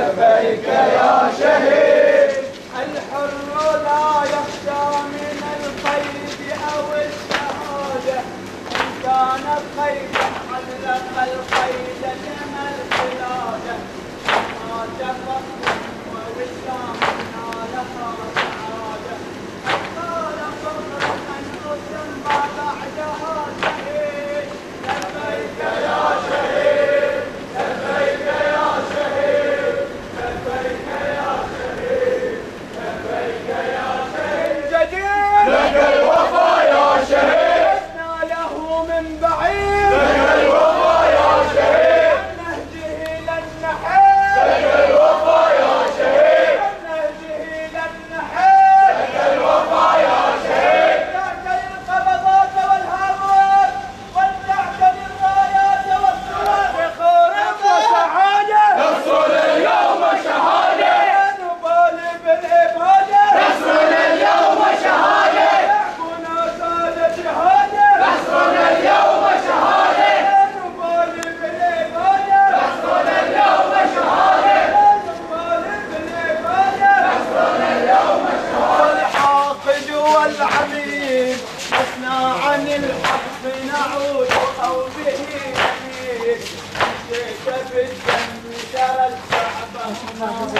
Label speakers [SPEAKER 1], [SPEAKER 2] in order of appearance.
[SPEAKER 1] لبيك يا شهيد. الحر لا يخشى من القيد أو الشهادة. إن كان قيدا علق القلب هو العميد أثنى عن الحق نعود أو به نبيد شئت بالدم ترى الشعب هم